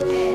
Amen.